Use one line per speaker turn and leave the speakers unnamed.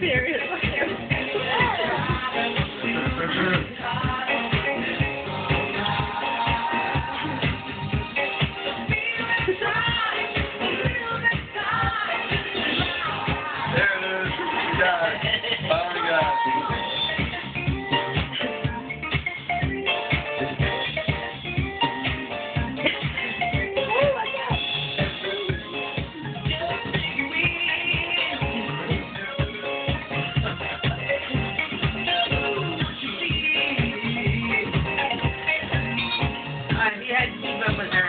Seriously. Yeah. Uh, he had